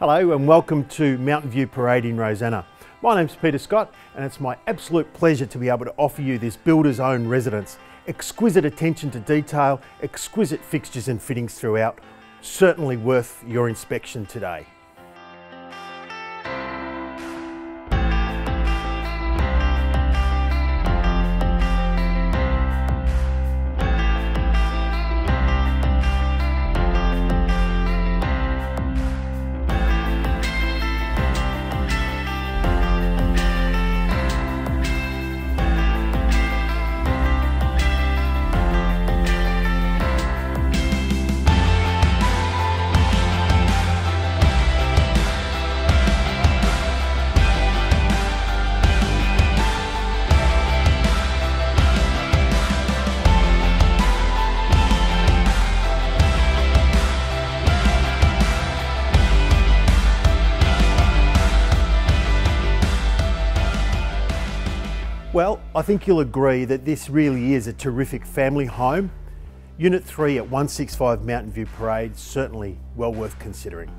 Hello and welcome to Mountain View Parade in Rosanna. My name's Peter Scott and it's my absolute pleasure to be able to offer you this builder's own residence. Exquisite attention to detail, exquisite fixtures and fittings throughout. Certainly worth your inspection today. Well, I think you'll agree that this really is a terrific family home. Unit 3 at 165 Mountain View Parade, certainly well worth considering.